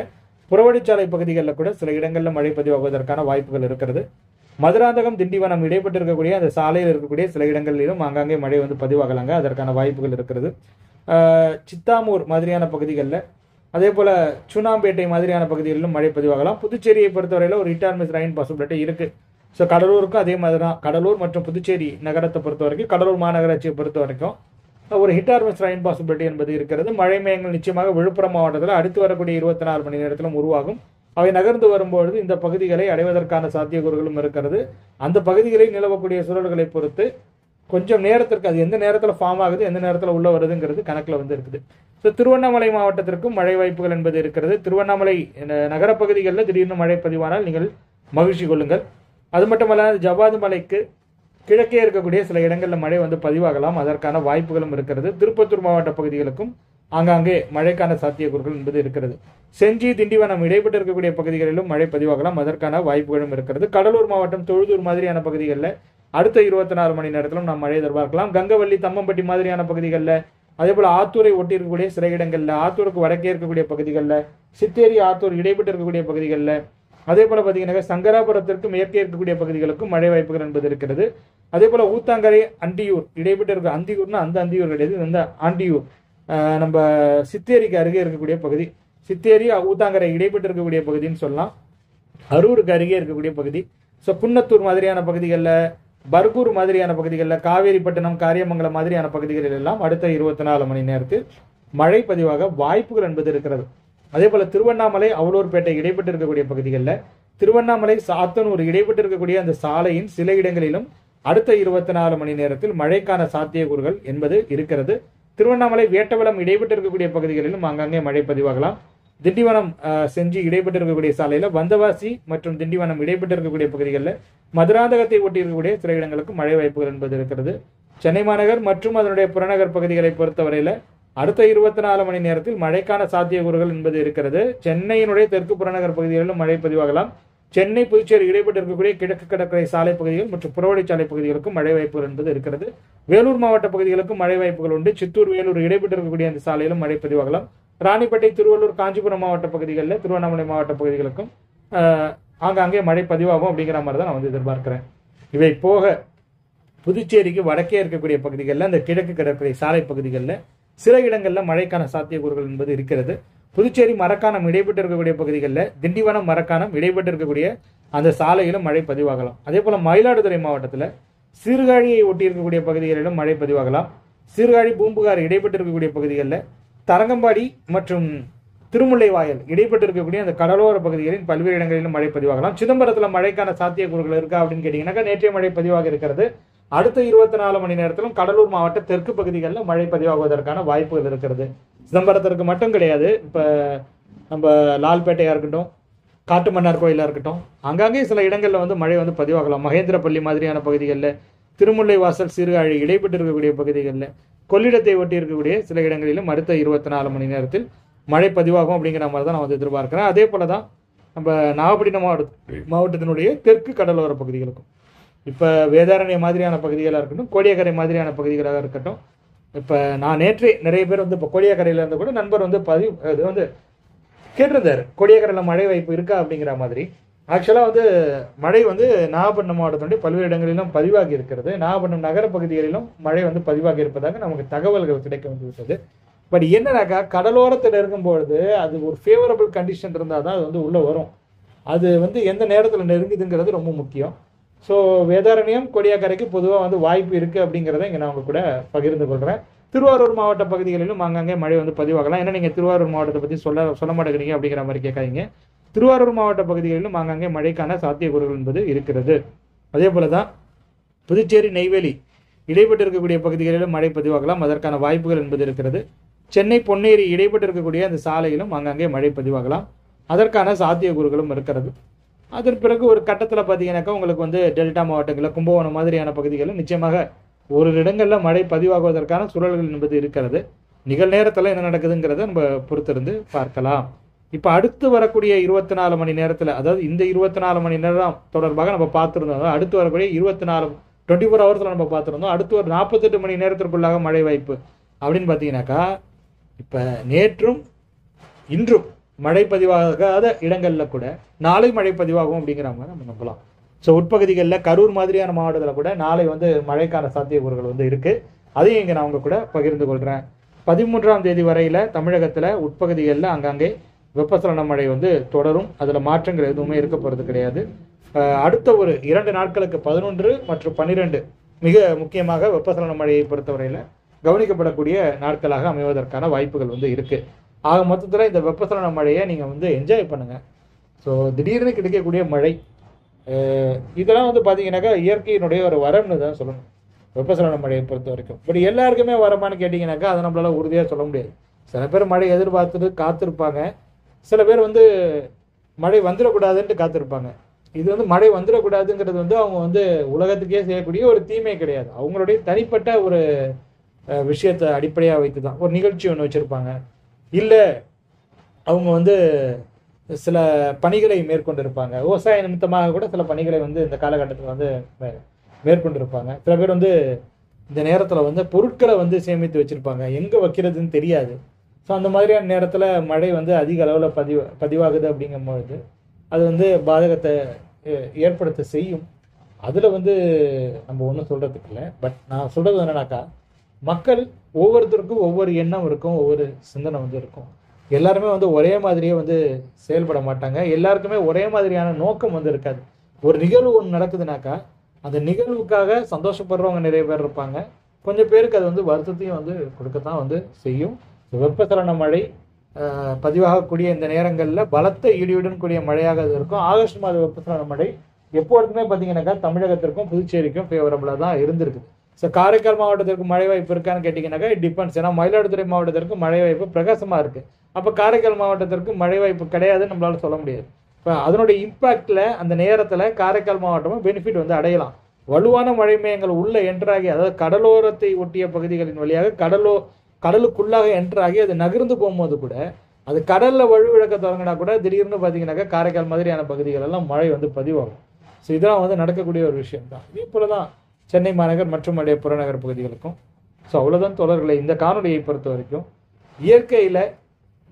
புறவழிச்சாலை பகுதிகளில் கூட சில இடங்களில் மழை பதிவாகுவதற்கான வாய்ப்புகள் இருக்கிறது. மதுராந்தகம் திண்டிவனம் இடைப்பட்டு இருக்கக்கூடிய அந்த சாலையில் இருக்கக்கூடிய சில இடங்களிலும் ஆங்காங்கே மழை வந்து பதிவாகலாங்க. அதற்கான வாய்ப்புகள் இருக்கிறது. சித்தாமூர் மாதிரியான பகுதிகளில் அதே போல சுனாம்பேட்டை மாதிரியான பகுதிகளிலும் மழை பதிவாகலாம். புதுச்சேரியை பொறுத்தவரையில் ஒரு hit rain miss rain possibility இருக்குது ஸோ கடலூருக்கும் அதே மாதிரி தான் கடலூர் மற்றும் புதுச்சேரி நகரத்தை பொறுத்த வரைக்கும் கடலூர் மாநகராட்சியை பொறுத்த வரைக்கும் ஒரு hit or miss rain possibility என்பது இருக்கிறது. மழை மேகங்கள் நிச்சயமாக விழுப்புரம் மாவட்டத்தில் அடுத்து வரக்கூடிய இருபத்தி நாலு மணி நேரத்திலும் உருவாகும். அவை நகர்ந்து வரும்பொழுது இந்த பகுதிகளை அடைவதற்கான சாத்தியக்கூறுகளும் இருக்கிறது. அந்த பகுதிகளில் நிலவக்கூடிய சூழல்களை பொறுத்து கொஞ்சம் நேரத்திற்கு அது எந்த நேரத்தில் ஃபார்ம் ஆகுது எந்த நேரத்தில் உள்ள வருதுங்கிறது கணக்கில் வந்து இருக்குது. ஸோ திருவண்ணாமலை மாவட்டத்திற்கும் மழை வாய்ப்புகள் என்பது இருக்கிறது. திருவண்ணாமலை நகரப்பகுதிகளில் திடீர்னு மழை பதிவானால் நீங்கள் மகிழ்ச்சி கொள்ளுங்கள். அது மட்டுமல்லாது ஜவ்வாது மலைக்கு கிழக்கே இருக்கக்கூடிய சில இடங்களில் மழை வந்து பதிவாகலாம். அதற்கான வாய்ப்புகளும் இருக்கிறது. திருப்பத்தூர் மாவட்ட பகுதிகளுக்கும் ஆங்காங்கே மழைக்கான சாத்தியக்கூறுகள் என்பது இருக்கிறது. செஞ்சி திண்டிவனம் இடைப்பட்டு இருக்கக்கூடிய பகுதிகளிலும் மழை பதிவாகலாம். அதற்கான வாய்ப்புகளும் இருக்கிறது. கடலூர் மாவட்டம் தொழுதூர் மாதிரியான பகுதிகளில் அடுத்த இருபத்தி நாலு மணி நேரத்திலும் நாம் மழை எதிர்பார்க்கலாம். கங்கவள்ளி தம்மம்பட்டி மாதிரியான பகுதிகளில் அதே போல் ஆத்தூரை ஒட்டி இருக்கக்கூடிய சில இடங்களில் ஆத்தூருக்கு வடக்கே இருக்கக்கூடிய பகுதிகளில் சித்தேரி ஆத்தூர் இடைப்பட்டு இருக்கக்கூடிய பகுதிகளில் அதே போல் பார்த்தீங்கன்னா சங்கராபுரத்திற்கு மேற்கே இருக்கக்கூடிய பகுதிகளுக்கும் மழை வாய்ப்புகள் என்பது இருக்கிறது. அதே போல் ஊத்தாங்கரை அண்டியூர் இடைப்பட்டு இருக்க அந்தியூர்னா அந்த அந்தியூர் கிடையாது. இந்த ஆண்டியூர் நம்ம சித்தேரிக்கு அருகே இருக்கக்கூடிய பகுதி. சித்தேரி ஊத்தாங்கரை இடைப்பட்டு இருக்கக்கூடிய பகுதின்னு சொல்லலாம். அரூருக்கு அருகே இருக்கக்கூடிய பகுதி. ஸோ புன்னத்தூர் மாதிரியான பகுதிகளில் பர்கூர் மாதிரியான பகுதிகளில் காவேரிப்பட்டினம் காரியமங்கலம் மாதிரியான பகுதிகளில் எல்லாம் அடுத்த இருபத்தி நாலு மணி நேரத்தில் மழை பதிவாக வாய்ப்புகள் என்பது இருக்கிறது. அதே போல் திருவண்ணாமலை அவலூர்பேட்டை இடைப்பட்டு இருக்கக்கூடிய பகுதிகளில் திருவண்ணாமலை சாத்தனூர் இடைப்பட்டு இருக்கக்கூடிய அந்த சாலையின் சில இடங்களிலும் அடுத்த இருபத்தி நாலு மணி நேரத்தில் மழைக்கான சாத்தியக்கூறுகள் என்பது இருக்கிறது. திருவண்ணாமலை வேட்டவலம் இடைப்பட்டு இருக்கக்கூடிய பகுதிகளிலும் அங்கங்கே மழை பதிவாகலாம். திண்டிவனம் செஞ்சு இடைப்பட்டு இருக்கக்கூடிய சாலையில் வந்தவாசி மற்றும் திண்டிவனம் இடைப்பட்டு இருக்கக்கூடிய பகுதிகளில் மதுராந்தகத்தை ஒட்டி இருக்கக்கூடிய சில இடங்களுக்கு மழை வாய்ப்புகள் என்பது இருக்கிறது. சென்னை மாநகர் மற்றும் அதனுடைய புறநகர் பகுதிகளை பொறுத்தவரையில் அடுத்த இருபத்தி நாலு மணி நேரத்தில் மழைக்கான சாத்தியக்கூறுகள் என்பது இருக்கிறது. சென்னையினுடைய தெற்கு புறநகர் பகுதிகளிலும் மழை பதிவாகலாம். சென்னை புதுச்சேரி இடைப்பட்டு இருக்கக்கூடிய கிழக்கு கடற்கரை சாலை பகுதிகள் மற்றும் புறவழிச்சாலை பகுதிகளுக்கும் மழை வாய்ப்புகள் என்பது இருக்கிறது. வேலூர் மாவட்ட பகுதிகளுக்கும் மழை வாய்ப்புகள் உண்டு. சித்தூர் வேலூர் இடைப்பட்டு இருக்கக்கூடிய அந்த சாலையிலும் மழை பதிவாகலாம். ராணிப்பேட்டை திருவள்ளூர் காஞ்சிபுரம் மாவட்ட பகுதிகளில் திருவண்ணாமலை மாவட்ட பகுதிகளுக்கும் ஆங்காங்கே மழை பதிவாகும் அப்படிங்கிற மாதிரி தான் நான் வந்து எதிர்பார்க்கிறேன். இவை போக புதுச்சேரிக்கு வடக்கே இருக்கக்கூடிய பகுதிகளில் அந்த கிழக்கு கடற்கரை சாலை பகுதிகளில் சில இடங்களில் மழைக்கான சாத்தியக்கூறுகள் என்பது இருக்கிறது. புதுச்சேரி மரக்காணம் இடைப்பட்டு இருக்கக்கூடிய பகுதிகளில் திண்டிவனம் மரக்காணம் இடைப்பட்டு இருக்கக்கூடிய அந்த சாலையிலும் மழை பதிவாகலாம். அதே போல மயிலாடுதுறை மாவட்டத்தில் சீர்காழியை ஒட்டி இருக்கக்கூடிய பகுதிகளிலும் மழை பதிவாகலாம். சீர்காழி பூம்புகார் இடைப்பட்டு இருக்கக்கூடிய பகுதிகளில் தரங்கம்பாடி மற்றும் திருமுல்லை வாயல் இடைப்பட்டு இருக்கக்கூடிய அந்த கடலோர பகுதிகளின் பல்வேறு இடங்களிலும் மழை பதிவாகலாம். சிதம்பரத்தில் மழைக்கான சாத்தியக்கூறுகள் இருக்கா அப்படின்னு கேட்டிங்கன்னாக்கா நேற்றைய மழை பதிவாக இருக்கிறது. அடுத்த இருபத்தி நாலு மணி நேரத்திலும் கடலூர் மாவட்ட தெற்கு பகுதிகளில் மழை பதிவாகுவதற்கான வாய்ப்புகள் இருக்கிறது. சிதம்பரத்திற்கு மட்டும் கிடையாது. இப்போ நம்ம லால்பேட்டையாக இருக்கட்டும் காட்டுமன்னார் கோயிலாக இருக்கட்டும் அங்கங்கே சில இடங்களில் வந்து மழை வந்து பதிவாகலாம். மகேந்திரப்பள்ளி மாதிரியான பகுதிகளில் திருமுல்லை வாசல் சீர்காழி இடைப்பட்டு இருக்கக்கூடிய பகுதிகளில் கொள்ளிடத்தை ஒட்டி இருக்கக்கூடிய சில இடங்களிலும் அடுத்த இருபத்தி நாலு மணி நேரத்தில் மழை பதிவாகும் அப்படிங்கிற மாதிரி தான் நான் வந்து எதிர்பார்க்குறேன். அதே போல தான் நம்ம நாகப்பட்டினம் மாவட்ட மாவட்டத்தினுடைய தெற்கு கடலோர பகுதிகளுக்கும். இப்போ வேதாரண்யம் மாதிரியான பகுதிகளாக இருக்கட்டும் கோடியக்கரை மாதிரியான பகுதிகளாக இருக்கட்டும் இப்போ நான் நேற்றே நிறைய பேர் வந்து இப்போ கொடியக்கரையில் இருந்து கூட நண்பர் வந்து பதிவு இது வந்து கேட்டிருந்தார். கொடியக்கரையில் மழை வாய்ப்பு இருக்கா அப்படிங்கிற மாதிரி. ஆக்சுவலாக வந்து மழை வந்து நாகப்பட்டினம் மாவட்டத்தினுடைய பல்வேறு இடங்களிலும் பதிவாகி இருக்கிறது. நாகப்பட்டினம் நகர பகுதிகளிலும் மழை வந்து பதிவாகி இருப்பதாக நமக்கு தகவல்கள் கிடைக்க வந்து விட்டது பட் என்னன்னாக்கா கடலோரத்தில் இருக்கும்பொழுது அது ஒரு ஃபேவரபிள் கண்டிஷன் இருந்தால் தான் அது வந்து உள்ளே வரும். அது வந்து எந்த நேரத்தில் நெருங்குதுங்கிறது ரொம்ப முக்கியம். ஸோ வேதாரண்யம் கொடியாக்கரைக்கு பொதுவாக வந்து வாய்ப்பு இருக்குது அப்படிங்கிறத இங்கே நான் உங்கள் கூட பகிர்ந்து கொள்கிறேன் திருவாரூர் மாவட்ட பகுதிகளிலும் அங்கங்கே மழை வந்து பதிவாகலாம். ஏன்னா நீங்கள் திருவாரூர் மாவட்டத்தை பற்றி சொல்ல சொல்ல மாட்டேங்கிறீங்க அப்படிங்கிற மாதிரி கேட்காதீங்க. திருவாரூர் மாவட்ட பகுதிகளிலும் அங்கங்கே மழைக்கான சாத்தியக்கூறுகள் என்பது இருக்கிறது. அதே போல தான் புதுச்சேரி நெய்வேலி இடைப்பட்டு இருக்கக்கூடிய பகுதிகளிலும் மழை பதிவாகலாம். அதற்கான வாய்ப்புகள் என்பது இருக்கிறது. சென்னை பொன்னேரி இடைப்பட்டு இருக்கக்கூடிய அந்த சாலையிலும் அங்கங்கே மழை பதிவாகலாம். அதற்கான சாத்தியக்கூறுகளும் இருக்கிறது. அதன் பிறகு ஒரு கட்டத்தில் பார்த்தீங்கன்னாக்கா உங்களுக்கு வந்து டெல்டா மாவட்டங்களில் கும்பகோணம் மாதிரியான பகுதிகளில் நிச்சயமாக ஒரு இடங்களில் மழை பதிவாகுவதற்கான சூழல்கள் என்பது இருக்கிறது. நிகழ்நேரத்தில் என்ன நடக்குதுங்கிறத நம்ம பொறுத்திருந்து பார்க்கலாம். இப்போ அடுத்து வரக்கூடிய இருபத்தி நாலு மணி நேரத்தில் அதாவது இந்த இருபத்தி நாலு மணி நேரம் தொடர்பாக நம்ம பார்த்துருந்தோம். அடுத்து வரக்கூடிய இருபத்தி நாலு டுவெண்ட்டி ஃபோர் ஹவர்ஸில் நம்ம பார்த்துருந்தோம். அடுத்து ஒரு நாற்பத்தெட்டு மணி நேரத்திற்குள்ளாக மழை வாய்ப்பு. அப்படின்னு பார்த்தீங்கன்னாக்கா இப்போ நேற்றும் இன்றும் மழை பதிவாகாத இடங்களில் கூட நாளை மழை பதிவாகும் அப்படிங்கிற நம்ம நம்பலாம். ஸோ உட்பகுதிகளில் கரூர் மாதிரியான மாவட்டத்தில் கூட நாளை வந்து மழைக்கான சாத்தியக்கூறுகள் வந்து இருக்குது அதையும் இங்கே நான் அவங்க கூட பகிர்ந்து கொள்கிறேன் பதிமூன்றாம் தேதி வரையில் தமிழகத்தில் உட்பகுதிகளில் அங்கங்கே வெப்பசலன மழை வந்து தொடரும். அதில் மாற்றங்கள் எதுவுமே இருக்க போகிறது கிடையாது. அடுத்த ஒரு இரண்டு நாட்களுக்கு பதினொன்று மற்றும் பன்னிரெண்டு மிக முக்கியமாக வெப்பசலன மழையை பொறுத்தவரையில் கவனிக்கப்படக்கூடிய நாட்களாக அமைவதற்கான வாய்ப்புகள் வந்து இருக்குது ஆக மொத்தத்தில் இந்த வெப்பசலன மழையை நீங்கள் வந்து என்ஜாய் பண்ணுங்கள் ஸோ திடீர்னு கிடைக்கக்கூடிய மழை இதெல்லாம் வந்து பார்த்தீங்கன்னாக்கா இயற்கையினுடைய ஒரு வரம்னு தான் சொல்லணும். வெப்பசலன மழையை பொறுத்த வரைக்கும். பட் எல்லாருக்குமே வரமான்னு கேட்டிங்கனாக்கா அதை நம்மளால் உறுதியாக சொல்ல முடியாது. சில பேர் மழை எதிர்பார்த்துட்டு காத்திருப்பாங்க. சில பேர் வந்து மழை வந்துடக்கூடாதுன்ட்டு காத்திருப்பாங்க. இது வந்து மழை வந்துடக்கூடாதுங்கிறது வந்து அவங்க வந்து உலகத்துக்கே செய்யக்கூடிய ஒரு தீமை கிடையாது. அவங்களுடைய தனிப்பட்ட ஒரு விஷயத்தை அடிப்படையாக வைத்து தான் ஒரு நிகழ்ச்சி ஒன்று வச்சுருப்பாங்க. இல்லை அவங்க வந்து சில பணிகளை மேற்கொண்டிருப்பாங்க. விவசாய நிமித்தமாக கூட சில பணிகளை வந்து இந்த காலகட்டத்தில் வந்து மேற்கொண்டிருப்பாங்க. சில பேர் வந்து இந்த நேரத்தில் வந்து பொருட்களை வந்து சேமித்து வச்சுருப்பாங்க. எங்கே வைக்கிறதுன்னு தெரியாது. ஸோ அந்த மாதிரியான நேரத்தில் மழை வந்து அதிக அளவில் பதிவு பதிவாகுது அப்படிங்கும்பொழுது அது வந்து பாதகத்தை ஏற்படுத்த செய்யும். அதில் வந்து நம்ம ஒன்றும் சொல்கிறதுக்கு இல்லை. பட் நான் சொல்கிறது என்னன்னாக்கா மக்கள் ஒவ்வொருத்தருக்கும் ஒவ்வொரு எண்ணம் இருக்கும் ஒவ்வொரு சிந்தனை வந்து இருக்கும். எல்லாருமே வந்து ஒரே மாதிரியே வந்து செயல்பட மாட்டாங்க. எல்லாருக்குமே ஒரே மாதிரியான நோக்கம் வந்து இருக்காது. ஒரு நிகழ்வு ஒன்று நடக்குதுனாக்கா அந்த நிகழ்வுக்காக சந்தோஷப்படுறவங்க நிறைய பேர் இருப்பாங்க. கொஞ்சம் பேருக்கு அது வந்து வருத்தத்தையும் வந்து கொடுக்கத்தான் வந்து செய்யும். வெப்பசலன மழை பதிவாகக்கூடிய இந்த நேரங்களில் பலத்த இடியுடன் கூடிய மழையாக அது இருக்கும். ஆகஸ்ட் மாத வெப்பசலன மழை எப்பொழுதுமே பார்த்தீங்கன்னாக்கா தமிழகத்திற்கும் புதுச்சேரிக்கும் ஃபேவரபுளாக தான் இருந்திருக்குது. ஸோ காரைக்கால் மாவட்டத்திற்கு மழை வாய்ப்பு இருக்கான்னு கேட்டிங்கன்னாக்கா இட் டிபெண்ட்ஸ் ஏன்னா மயிலாடுதுறை மாவட்டத்திற்கு மழை வாய்ப்பு பிரகாசமாக இருக்குது அப்போ காரைக்கால் மாவட்டத்திற்கு மழை வாய்ப்பு கிடையாதுன்னு நம்மளால சொல்ல முடியாது. இப்போ அதனுடைய இம்பாக்டில் அந்த நேரத்தில் காரைக்கால் மாவட்டமும் பெனிஃபிட் வந்து அடையலாம். வலுவான மழை மேகங்கள் உள்ளே என்ட்ராகி அதாவது கடலோரத்தை ஒட்டிய பகுதிகளின் வழியாக கடலோ கடலுக்குள்ளாக என்ட்ராகி அது நகர்ந்து போகும்போது கூட அது கடலில் வலுவிழக்க தொடங்கினா கூட திடீர்னு பார்த்தீங்கன்னாக்கா காரைக்கால் மாதிரியான பகுதிகள் எல்லாம் மழை வந்து பதிவாகும். ஸோ இதெல்லாம் வந்து நடக்கக்கூடிய ஒரு விஷயம் தான் இதே போல தான் சென்னை மாநகர் மற்றும் அதே புறநகர் பகுதிகளுக்கும். ஸோ அவ்வளோதான் தொடர்களை இந்த காணொலியை பொறுத்த வரைக்கும் இயற்கையில்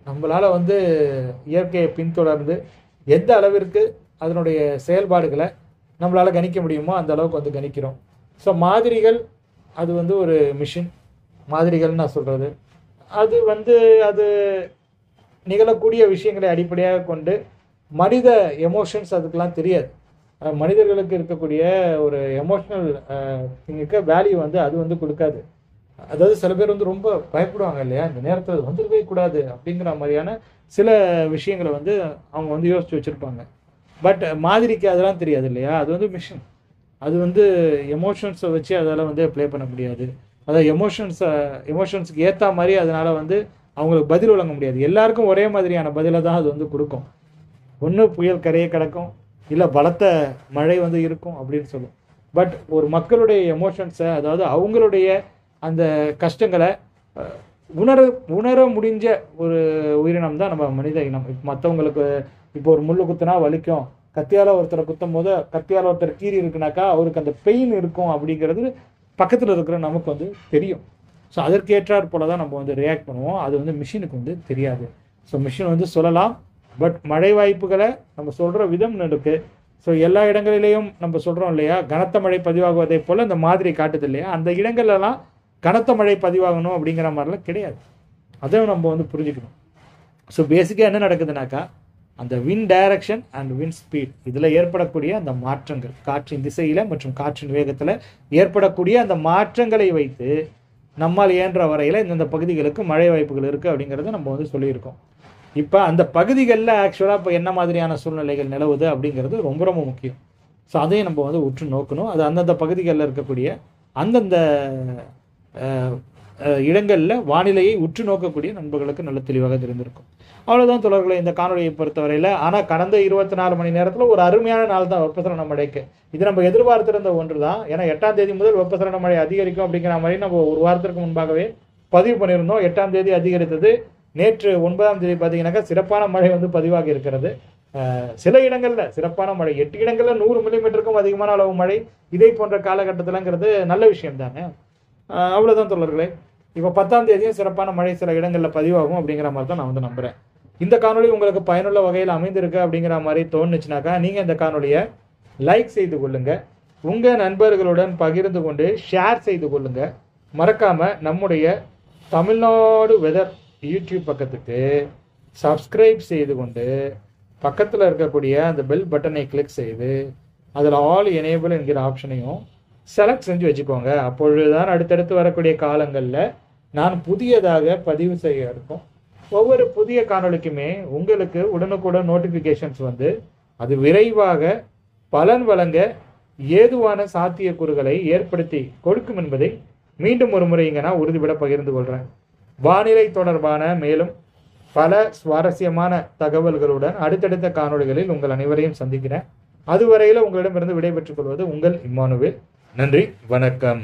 நம்மளால் வந்து இயற்கையை பின்தொடர்ந்து எந்த அளவிற்கு அதனுடைய செயல்பாடுகளை நம்மளால் கணிக்க முடியுமோ அந்த அளவுக்கு வந்து கணிக்கிறோம். ஸோ மாதிரிகள் அது வந்து ஒரு மிஷின் மாதிரிகள்னு நான் சொல்கிறது அது வந்து அது நிகழக்கூடிய விஷயங்களை அடிப்படையாக கொண்டு மனித எமோஷன்ஸ் அதுக்கெலாம் தெரியாது. மனிதர்களுக்கு இருக்கக்கூடிய ஒரு எமோஷ்னல் திங்குக்கு வேல்யூ வந்து அது வந்து கொடுக்காது. அதாவது சில பேர் வந்து ரொம்ப பயப்படுவாங்க இல்லையா? இந்த நேரத்தில் வந்துடவே கூடாது அப்படிங்கிற மாதிரியான சில விஷயங்களை வந்து அவங்க வந்து யோசிச்சு வச்சுருப்பாங்க. பட் மாதிரிக்கு அதெல்லாம் தெரியாது இல்லையா? அது வந்து மிஷின் அது வந்து எமோஷன்ஸை வச்சு அதால் வந்து ப்ளே பண்ண முடியாது. அதாவது எமோஷன்ஸை எமோஷன்ஸுக்கு ஏற்ற மாதிரி அதனால் வந்து அவங்களுக்கு பதில் வழங்க முடியாது. எல்லாருக்கும் ஒரே மாதிரியான பதிலை தான் அது வந்து கொடுக்கும். ஒன்று புயல் கரையை கிடக்கும் இல்லை பலத்த மழை வந்து இருக்கும் அப்படின்னு சொல்லும். பட் ஒரு மக்களுடைய எமோஷன்ஸை அதாவது அவங்களுடைய அந்த கஷ்டங்களை உணர உணர முடிஞ்ச ஒரு உயிரினம் தான் நம்ம மனித இனம். இப்போ மற்றவங்களுக்கு இப்போ ஒரு முள் குத்துனா வலிக்கும். கத்தியால் ஒருத்தரை குத்தும் போது கத்தியால் ஒருத்தர் கீறி இருக்குனாக்கா அவருக்கு அந்த பெயின் இருக்கும் அப்படிங்கிறது பக்கத்தில் இருக்கிற நமக்கு வந்து தெரியும். ஸோ அதற்கேற்றாற் போல தான் நம்ம வந்து ரியாக்ட் பண்ணுவோம். அது வந்து மிஷினுக்கு வந்து தெரியாது. ஸோ மிஷின் வந்து சொல்லலாம். பட் மழை வாய்ப்புகளை நம்ம சொல்கிற விதம் நடுக்கு. ஸோ எல்லா இடங்களிலேயும் நம்ம சொல்கிறோம் இல்லையா? கனத்த மழை பதிவாகுவதை போல் இந்த மாதிரி காட்டுது இல்லையா? அந்த இடங்கள்லாம் கனத்த மழை பதிவாகணும் அப்படிங்கிற மாதிரிலாம் கிடையாது. அதையும் நம்ம வந்து புரிஞ்சுக்கணும். ஸோ பேசிக்காக என்ன நடக்குதுனாக்கா அந்த wind direction and wind speed இதில் ஏற்படக்கூடிய அந்த மாற்றங்கள் காற்றின் திசையில் மற்றும் காற்றின் வேகத்தில் ஏற்படக்கூடிய அந்த மாற்றங்களை வைத்து நம்மால் இயன்ற வரையில் இந்தந்த பகுதிகளுக்கு மழை வாய்ப்புகள் இருக்குது அப்படிங்கிறத நம்ம வந்து சொல்லியிருக்கோம். இப்போ அந்த பகுதிகளில் ஆக்சுவலாக இப்போ என்ன மாதிரியான சூழ்நிலைகள் நிலவுது அப்படிங்கிறது ரொம்ப ரொம்ப முக்கியம். ஸோ அதையும் நம்ம வந்து உற்று நோக்கணும். அது அந்தந்த பகுதிகளில் இருக்கக்கூடிய அந்தந்த இடங்களில் வானிலையை உற்று நோக்கக்கூடிய நண்பர்களுக்கு நல்ல தெளிவாக தெரிந்திருக்கும். அவ்வளோதான் தொடர்களை இந்த காணொலியை பொறுத்தவரையில். ஆனால் கடந்த இருபத்தி நாலு மணி நேரத்தில் ஒரு அருமையான நாள் தான் வெப்பசலன மழைக்கு. இது நம்ம எதிர்பார்த்திருந்த ஒன்று தான் ஏன்னா எட்டாம் தேதி முதல் வெப்பசலன மழை அதிகரிக்கும் அப்படிங்கிற மாதிரி நம்ம ஒரு வாரத்திற்கு முன்பாகவே பதிவு பண்ணியிருந்தோம். எட்டாம் தேதி அதிகரித்தது நேற்று ஒன்பதாம் தேதி பார்த்தீங்கன்னாக்கா சிறப்பான மழை வந்து பதிவாகி இருக்கிறது. சில இடங்களில் சிறப்பான மழை. எட்டு இடங்களில் நூறு மில்லிமீட்டருக்கும் அதிகமான அளவு மழை. இதே போன்ற காலகட்டத்திலங்கிறது நல்ல விஷயம் தானே? அவ்வளோதான் தொடர்களே. இப்போ பத்தாம் தேதியும் சிறப்பான மழை சில இடங்களில் பதிவாகும் அப்படிங்கிற மாதிரி தான் நான் வந்து நம்புகிறேன் இந்த காணொலி உங்களுக்கு பயனுள்ள வகையில் அமைந்திருக்கு அப்படிங்கிற மாதிரி தோணுச்சுனாக்கா நீங்கள் இந்த காணொலியை லைக் செய்து கொள்ளுங்கள் உங்கள் நண்பர்களுடன் பகிர்ந்து கொண்டு ஷேர் செய்து கொள்ளுங்கள் மறக்காமல் நம்முடைய தமிழ்நாடு வெதர் யூடியூப் பக்கத்துக்கு சப்ஸ்கிரைப் செய்து கொண்டு பக்கத்தில் இருக்கக்கூடிய அந்த பெல் பட்டனை கிளிக் செய்து அதில் ஆல் எனேபிள் என்கிற ஆப்ஷனையும் செலக்ட் செஞ்சு வச்சுக்கோங்க. அப்பொழுதுதான் அடுத்தடுத்து வரக்கூடிய காலங்களில் நான் புதியதாக பதிவு செய்ய இருக்கும். ஒவ்வொரு புதிய காணொளிக்குமே உங்களுக்கு உடனுக்குடன் நோட்டிஃபிகேஷன்ஸ் வந்து அது விரைவாக பலன் வழங்க ஏதுவான சாத்தியக்கூறுகளை ஏற்படுத்தி கொடுக்கும் என்பதை மீண்டும் ஒரு முறை இங்கே நான் உறுதிபட பகிர்ந்து கொள்கிறேன் வானிலை தொடர்பான மேலும் பல சுவாரஸ்யமான தகவல்களுடன் அடுத்தடுத்த காணொளிகளில் உங்கள் அனைவரையும் சந்திக்கிறேன். அதுவரையில் உங்களிடமிருந்து விடைபெற்றுக் கொள்வது உங்கள் இம்மானுவேல். நன்றி வணக்கம்.